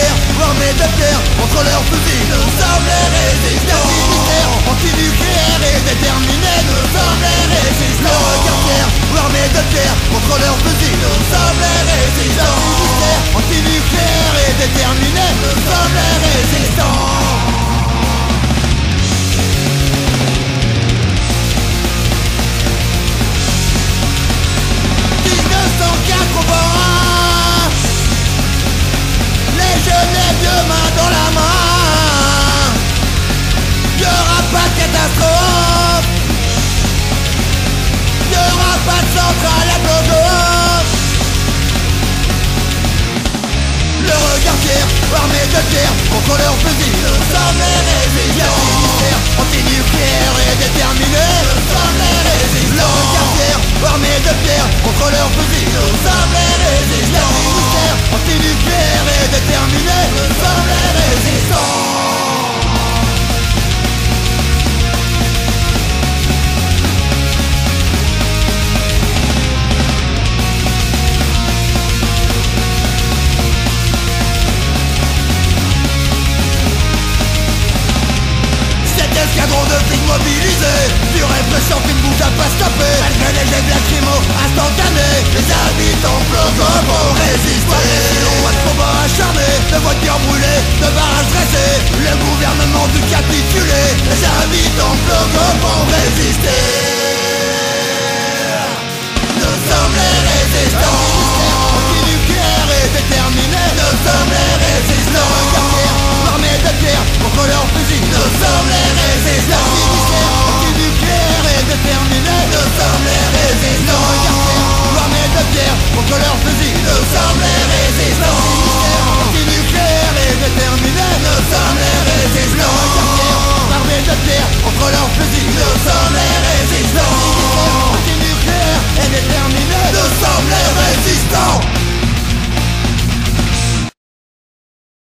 armés de pierre contre leurs fusils Nous sommes les résistants. Militaires antinucléaires et déterminés Nous sommes les résistants. Le regard armés de pierre contre leurs fusils Nous fier, armé de pierre Contre leurs fusils, nous sommes les et déterminés. Nous sommes les Le regard fier, armé de pierre Contre leurs fusils, nous sommes les de flics mobilisés Du répression qui ne bouge à pas se taper Malgré les jets lacrymo instantanés Les habitants bloquent pour résister que leur fusil ne semblait